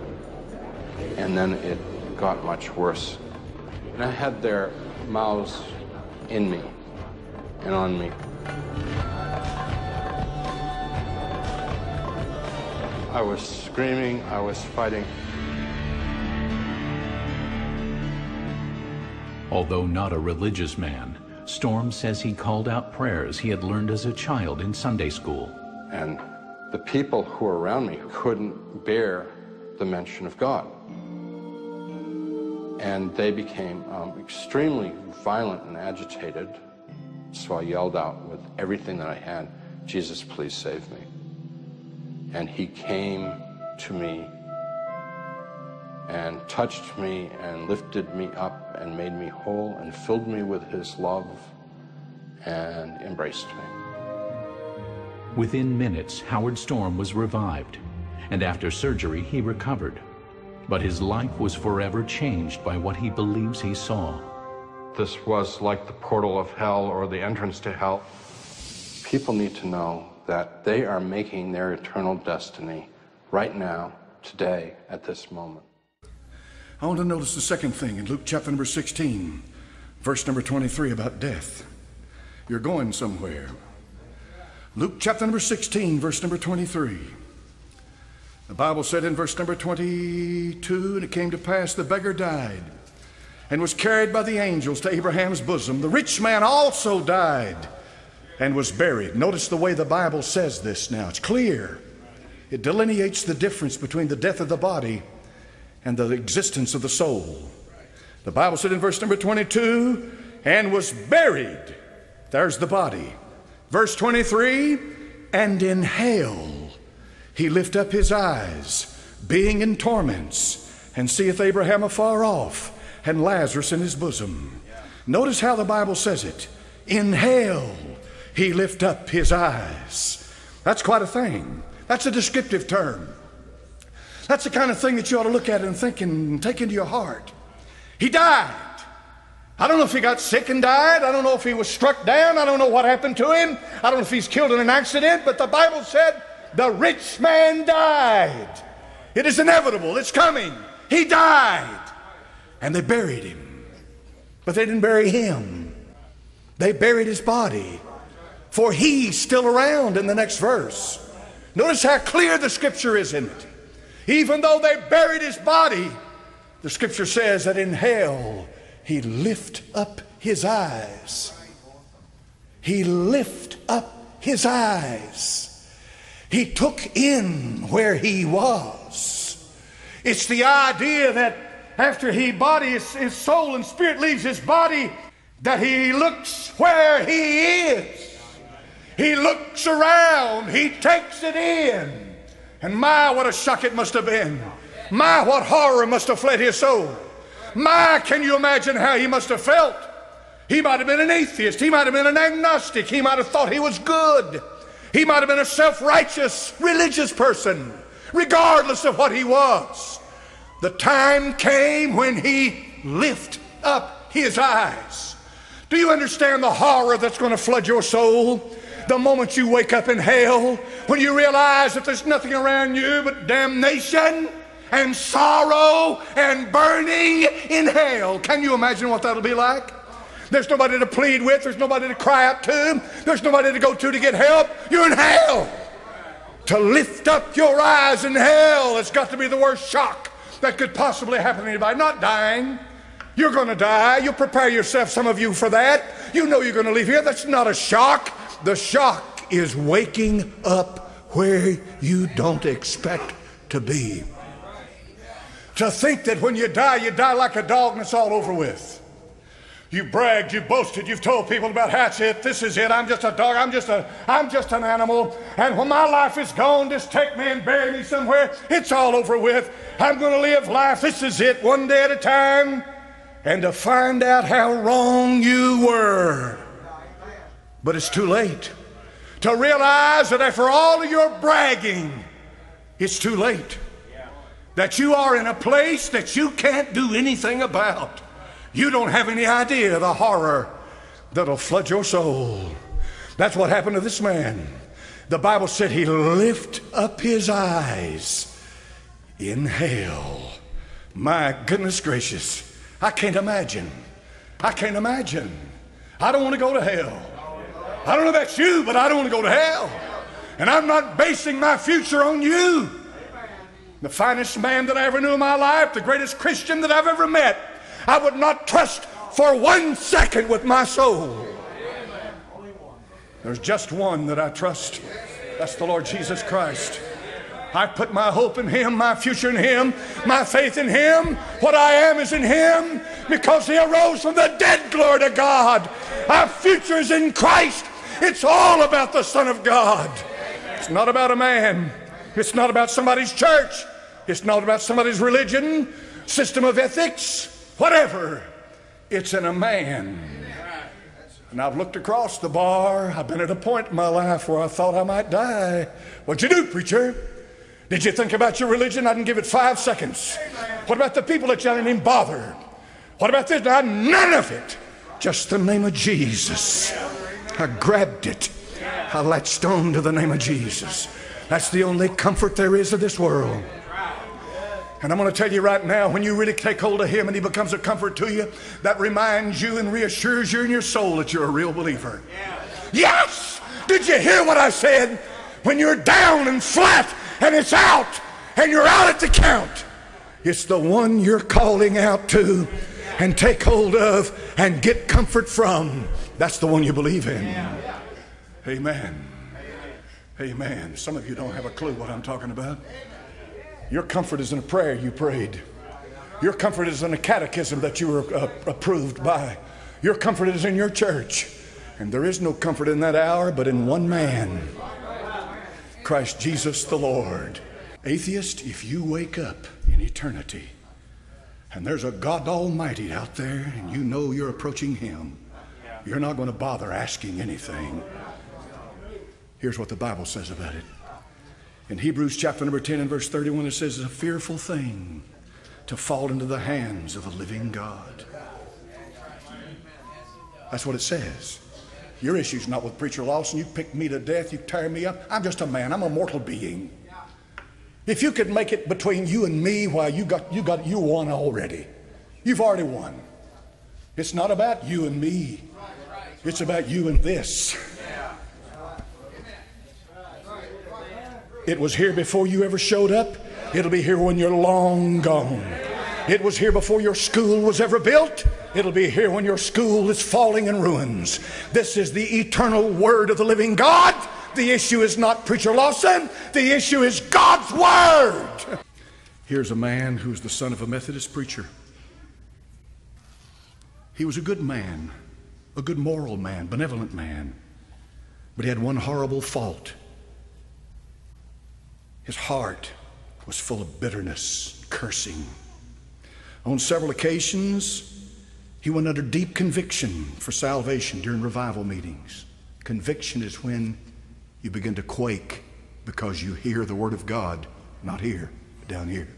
And then it got much worse. And I had their mouths in me and on me. I was screaming, I was fighting. Although not a religious man, Storm says he called out prayers he had learned as a child in Sunday school. And the people who were around me couldn't bear the mention of God. And they became um, extremely violent and agitated. So I yelled out with everything that I had, Jesus, please save me. And he came to me and touched me and lifted me up and made me whole and filled me with his love and embraced me. Within minutes, Howard Storm was revived, and after surgery, he recovered. But his life was forever changed by what he believes he saw. This was like the portal of hell or the entrance to hell. People need to know that they are making their eternal destiny right now, today, at this moment. I want to notice the second thing in Luke chapter number 16, verse number 23 about death. You're going somewhere. Luke chapter number 16, verse number 23. The Bible said in verse number 22 And it came to pass the beggar died and was carried by the angels to Abraham's bosom. The rich man also died and was buried. Notice the way the Bible says this now. It's clear. It delineates the difference between the death of the body and the existence of the soul. The Bible said in verse number 22 and was buried. There's the body. Verse 23 and in hell he lift up his eyes, being in torments, and seeth Abraham afar off, and Lazarus in his bosom. Notice how the Bible says it. In hell he lift up his eyes. That's quite a thing. That's a descriptive term. That's the kind of thing that you ought to look at and think and take into your heart. He died. I don't know if he got sick and died. I don't know if he was struck down. I don't know what happened to him. I don't know if he's killed in an accident, but the Bible said the rich man died. It is inevitable. It's coming. He died. And they buried him. But they didn't bury him. They buried his body. For he's still around in the next verse. Notice how clear the scripture is in it. Even though they buried his body, the scripture says that in hell he lift up his eyes. He lift up his eyes. He took in where he was. It's the idea that after he body, his, his soul and spirit leaves his body, that he looks where he is. He looks around. He takes it in. And my, what a shock it must have been. My, what horror must have fled his soul. My, can you imagine how he must have felt? He might have been an atheist. He might have been an agnostic. He might have thought he was good. He might have been a self righteous religious person, regardless of what he was. The time came when he lifted up his eyes. Do you understand the horror that's going to flood your soul? The moment you wake up in hell, when you realize that there's nothing around you but damnation and sorrow and burning in hell. Can you imagine what that'll be like? There's nobody to plead with, there's nobody to cry out to, there's nobody to go to to get help. You're in hell. To lift up your eyes in hell has got to be the worst shock that could possibly happen to anybody. Not dying. You're going to die. You prepare yourself, some of you, for that. You know you're going to leave here. That's not a shock. The shock is waking up where you don't expect to be. To think that when you die, you die like a dog and it's all over with. You bragged, you boasted, you've told people about that's it, this is it, I'm just a dog, I'm just a I'm just an animal, and when my life is gone, just take me and bury me somewhere. It's all over with. I'm gonna live life, this is it, one day at a time. And to find out how wrong you were. But it's too late. To realize that after all of your bragging, it's too late. That you are in a place that you can't do anything about. You don't have any idea the horror that'll flood your soul. That's what happened to this man. The Bible said he lift up his eyes in hell. My goodness gracious. I can't imagine. I can't imagine. I don't want to go to hell. I don't know about you, but I don't want to go to hell. And I'm not basing my future on you. The finest man that I ever knew in my life, the greatest Christian that I've ever met, I would not trust for one second with my soul. There's just one that I trust. That's the Lord Jesus Christ. I put my hope in Him, my future in Him, my faith in Him. What I am is in Him because He arose from the dead, glory to God. Our future is in Christ. It's all about the Son of God. It's not about a man, it's not about somebody's church, it's not about somebody's religion, system of ethics, whatever. It's in a man. And I've looked across the bar. I've been at a point in my life where I thought I might die. What'd you do, preacher? Did you think about your religion? I didn't give it five seconds. What about the people that you didn't even bother? What about this? None of it. Just the name of Jesus. I grabbed it. I latched on to the name of Jesus. That's the only comfort there is of this world. And I'm going to tell you right now, when you really take hold of Him and He becomes a comfort to you, that reminds you and reassures you in your soul that you're a real believer. Yes! Did you hear what I said? When you're down and flat and it's out and you're out at the count, it's the one you're calling out to and take hold of and get comfort from. That's the one you believe in. Amen. Amen. Some of you don't have a clue what I'm talking about. Your comfort is in a prayer you prayed. Your comfort is in a catechism that you were uh, approved by. Your comfort is in your church. And there is no comfort in that hour but in one man Christ Jesus the Lord. Atheist, if you wake up in eternity and there's a God Almighty out there and you know you're approaching Him, you're not going to bother asking anything. Here's what the Bible says about it. In Hebrews chapter number 10 and verse 31, it says, It's a fearful thing to fall into the hands of a living God. That's what it says. Your issue's not with Preacher Lawson. You pick me to death, you tear me up. I'm just a man, I'm a mortal being. If you could make it between you and me, why you got you got you won already. You've already won. It's not about you and me. It's about you and this. It was here before you ever showed up. It'll be here when you're long gone. It was here before your school was ever built. It'll be here when your school is falling in ruins. This is the eternal word of the living God. The issue is not Preacher Lawson, the issue is God's word. Here's a man who's the son of a Methodist preacher. He was a good man, a good moral man, benevolent man, but he had one horrible fault. His heart was full of bitterness, cursing. On several occasions, he went under deep conviction for salvation during revival meetings. Conviction is when you begin to quake because you hear the Word of God, not here, down here.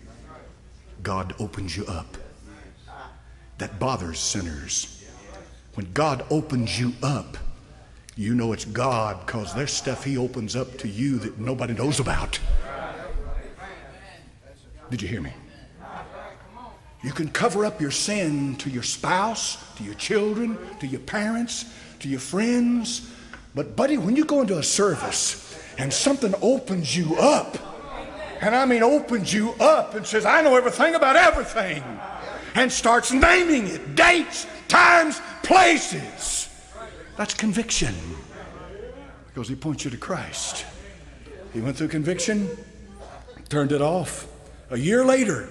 God opens you up. That bothers sinners. When God opens you up, you know it's God because there's stuff He opens up to you that nobody knows about. Did you hear me? You can cover up your sin to your spouse, to your children, to your parents, to your friends. But, buddy, when you go into a service and something opens you up, and I mean opens you up and says, I know everything about everything, and starts naming it dates, times, places that's conviction because he points you to Christ. He went through conviction, turned it off. A year later,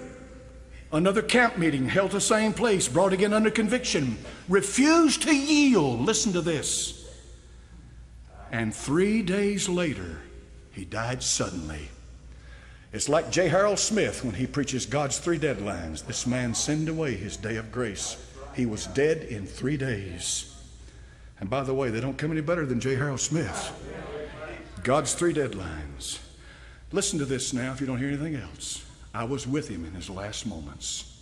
Another camp meeting held the same place, brought again under conviction, refused to yield. Listen to this. And three days later, he died suddenly. It's like J. Harold Smith when he preaches God's three deadlines. This man sinned away his day of grace. He was dead in three days. And by the way, they don't come any better than J. Harold Smith. God's three deadlines. Listen to this now if you don't hear anything else. I was with him in his last moments.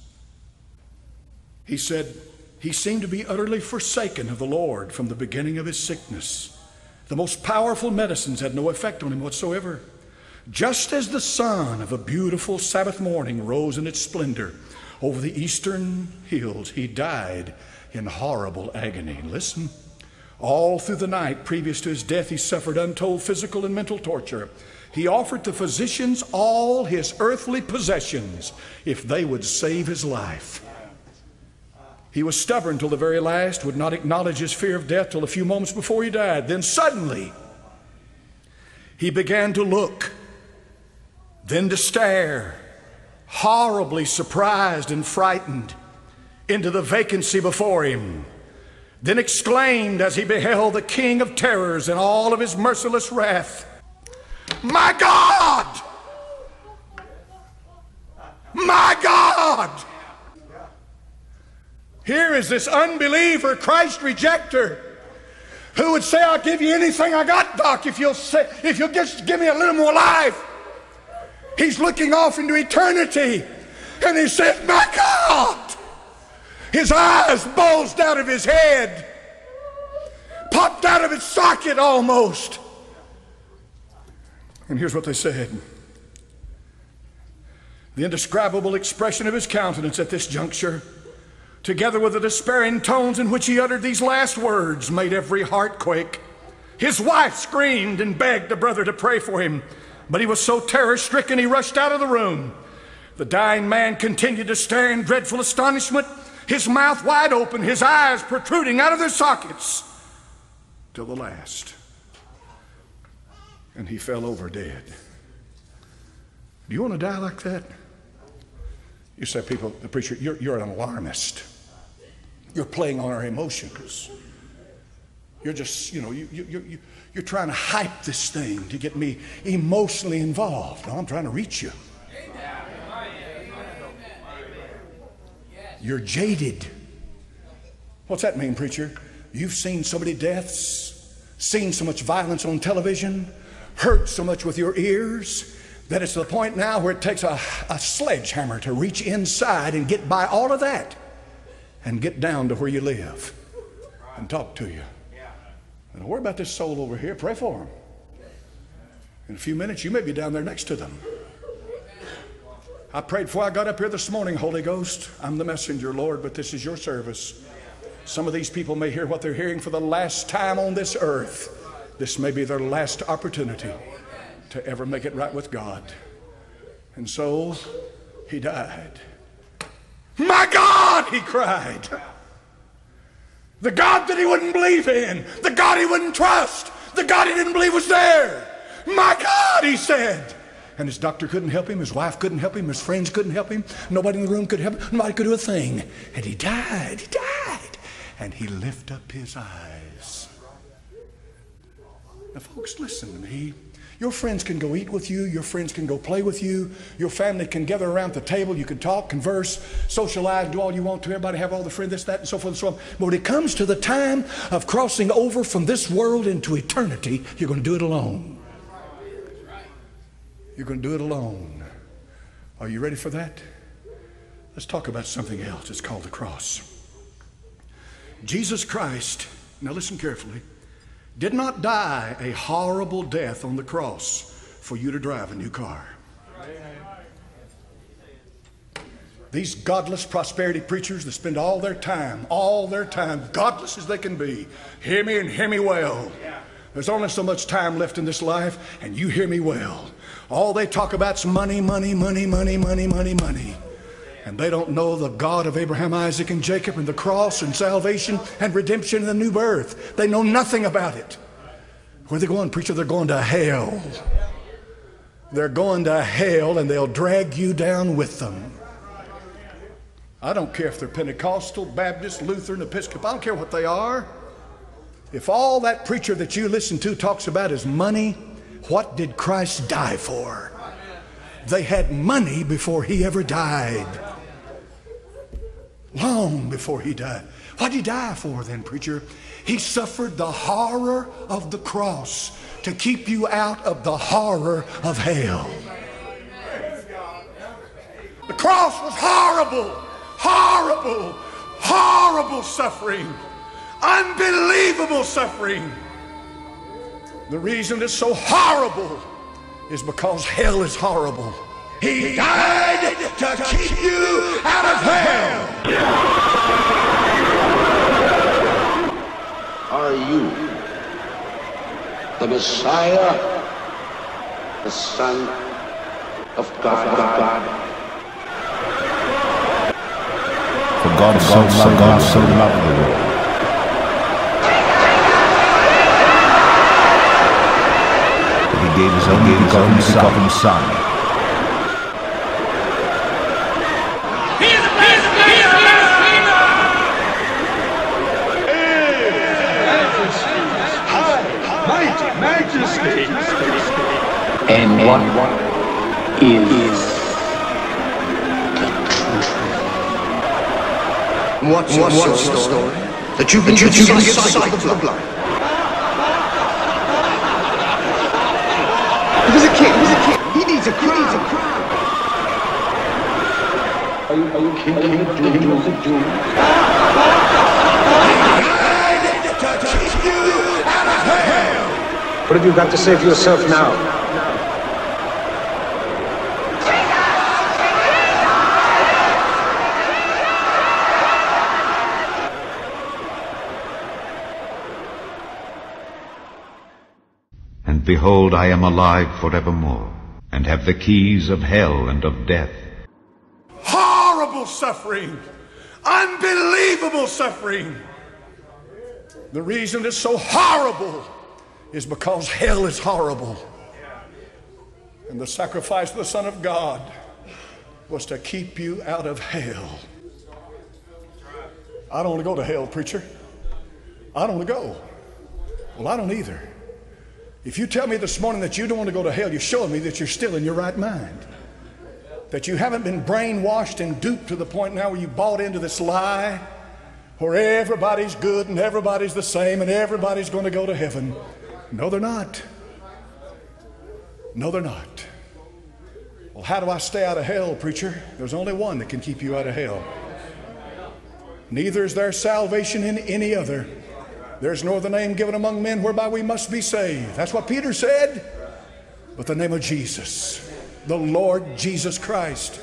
He said, He seemed to be utterly forsaken of the Lord from the beginning of his sickness. The most powerful medicines had no effect on him whatsoever. Just as the sun of a beautiful Sabbath morning rose in its splendor over the eastern hills, he died in horrible agony. Listen. All through the night previous to his death, he suffered untold physical and mental torture. He offered to physicians all his earthly possessions if they would save his life. He was stubborn till the very last, would not acknowledge his fear of death till a few moments before he died. Then suddenly, he began to look, then to stare, horribly surprised and frightened, into the vacancy before him. Then exclaimed as he beheld the King of terrors in all of his merciless wrath. My God! My God! Here is this unbeliever, Christ rejecter, who would say, I'll give you anything I got, Doc, if you'll, say, if you'll just give me a little more life. He's looking off into eternity, and he says, My God! His eyes bulged out of his head, popped out of its socket almost. And here's what they said the indescribable expression of his countenance at this juncture, together with the despairing tones in which he uttered these last words, made every heart quake. His wife screamed and begged the brother to pray for him, but he was so terror stricken he rushed out of the room. The dying man continued to stare in dreadful astonishment, his mouth wide open, his eyes protruding out of their sockets, till the last. And he fell over dead. Do you want to die like that? You say, people, the preacher, you're, you're an alarmist. You're playing on our emotions. You're just, you know, you, you, you, you're trying to hype this thing to get me emotionally involved. No, I'm trying to reach you. You're jaded. What's that mean, preacher? You've seen so many deaths, seen so much violence on television, heard so much with your ears that it's the point now where it takes a, a sledgehammer to reach inside and get by all of that and get down to where you live and talk to you. And worry about this soul over here. Pray for them. In a few minutes, you may be down there next to them. I prayed before I got up here this morning, Holy Ghost. I'm the messenger, Lord, but this is your service. Some of these people may hear what they're hearing for the last time on this earth. This may be their last opportunity to ever make it right with God. And so he died. My God, he cried. The God that he wouldn't believe in, the God he wouldn't trust, the God he didn't believe was there. My God, he said. And his doctor couldn't help him, his wife couldn't help him, his friends couldn't help him, nobody in the room could help him, nobody could do a thing. And he died, he died. And he lifted up his eyes. Now, folks, listen to me. Your friends can go eat with you. Your friends can go play with you. Your family can gather around the table. You can talk, converse, socialize, do all you want to. Everybody have all the friends, this, that, and so forth and so on. But when it comes to the time of crossing over from this world into eternity, you're going to do it alone. You're going to do it alone. Are you ready for that? Let's talk about something else. It's called the cross. Jesus Christ, now listen carefully, did not die a horrible death on the cross for you to drive a new car. These godless prosperity preachers that spend all their time, all their time, godless as they can be, hear me and hear me well. There's only so much time left in this life, and you hear me well. All they talk about is money, money, money, money, money, money, money. And they don't know the God of Abraham, Isaac, and Jacob, and the cross, and salvation, and redemption, and the new birth. They know nothing about it. Where they going, preacher? They're going to hell. They're going to hell, and they'll drag you down with them. I don't care if they're Pentecostal, Baptist, Lutheran, Episcopal. I don't care what they are. If all that preacher that you listen to talks about is money, what did Christ die for? They had money before he ever died. Long before he died. What did he die for then, preacher? He suffered the horror of the cross to keep you out of the horror of hell. The cross was horrible, horrible, horrible suffering, unbelievable suffering. The reason it's so horrible is because hell is horrible. He died to keep you out of hell. Are you the Messiah, the Son of God? Of God? For God so loved, God so loved the world. that He gave His only begotten begotten Son. Mighty majesty. And what is What's, what's, your story? That you've been that given sight of the blind. He was a kid. He was a kid. He needs a crown. He. Are you, are you king, king of the Jews? Of the What have you got to say for yourself now? And behold, I am alive forevermore, and have the keys of hell and of death. Horrible suffering. Unbelievable suffering. The reason it's so horrible is because hell is horrible. And the sacrifice of the Son of God was to keep you out of hell. I don't want to go to hell, preacher. I don't want to go. Well, I don't either. If you tell me this morning that you don't want to go to hell, you're showing me that you're still in your right mind. That you haven't been brainwashed and duped to the point now where you bought into this lie where everybody's good and everybody's the same and everybody's going to go to heaven. No, they're not. No, they're not. Well, how do I stay out of hell, preacher? There's only one that can keep you out of hell. Neither is there salvation in any other. There's no other name given among men whereby we must be saved. That's what Peter said. But the name of Jesus, the Lord Jesus Christ.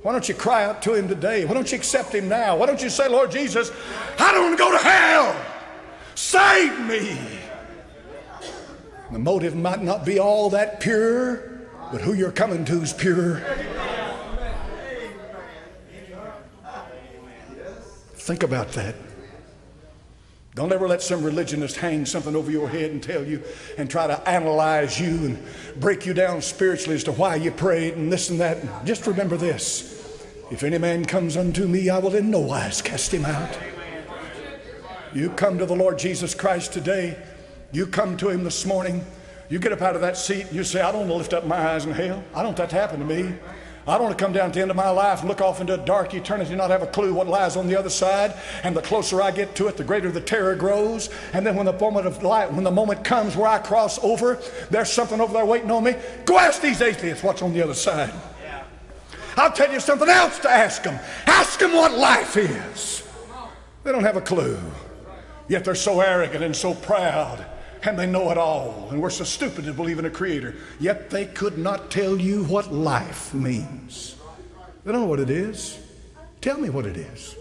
Why don't you cry out to him today? Why don't you accept him now? Why don't you say, Lord Jesus, I don't want to go to hell. Save me. The motive might not be all that pure, but who you're coming to is pure. Think about that. Don't ever let some religionist hang something over your head and tell you and try to analyze you and break you down spiritually as to why you prayed and this and that. Just remember this if any man comes unto me, I will in no wise cast him out. You come to the Lord Jesus Christ today, you come to him this morning, you get up out of that seat and you say, I don't want to lift up my eyes in hell. I don't want that to happen to me. I don't want to come down to the end of my life and look off into a dark eternity and not have a clue what lies on the other side. And the closer I get to it, the greater the terror grows. And then when the moment of light, when the moment comes where I cross over, there's something over there waiting on me. Go ask these atheists what's on the other side. I'll tell you something else to ask them. Ask them what life is. They don't have a clue. Yet they're so arrogant and so proud and they know it all. And we're so stupid to believe in a creator. Yet they could not tell you what life means. They don't know what it is. Tell me what it is.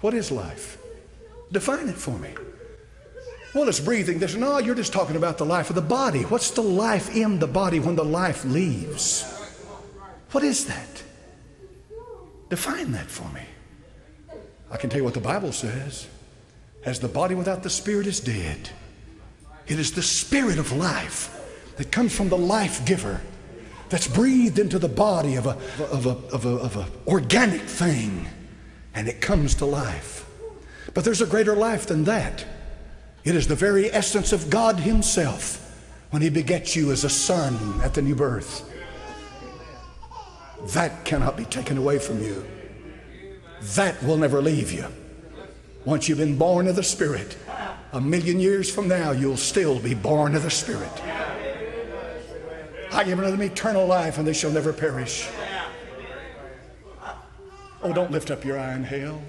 What is life? Define it for me. Well, it's breathing. This. No, you're just talking about the life of the body. What's the life in the body when the life leaves? What is that? Define that for me. I can tell you what the Bible says. As the body without the spirit is dead, it is the spirit of life that comes from the life giver that's breathed into the body of a, of a, of a, of a organic thing and it comes to life. But there's a greater life than that. It is the very essence of God Himself when He begets you as a son at the new birth. That cannot be taken away from you. That will never leave you. Once you've been born of the Spirit, a million years from now, you'll still be born of the Spirit. I give unto them eternal life, and they shall never perish. Oh, don't lift up your eye in hell.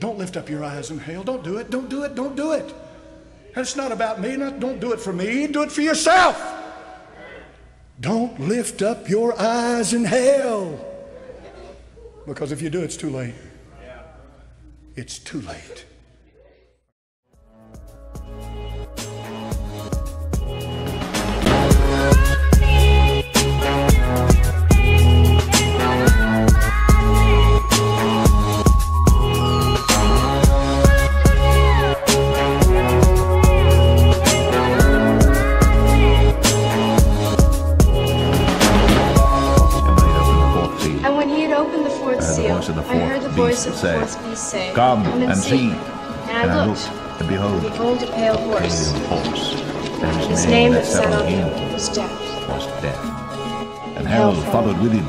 Don't lift up your eyes in hell. Don't do it. Don't do it. Don't do it. And it's not about me. Not, don't do it for me. Do it for yourself. Don't lift up your eyes in hell. Because if you do, it's too late. It's too late. Come and see. And I looked, and behold, behold a pale horse. horse. And His name that sat on him was Death. was death. And hell followed with him,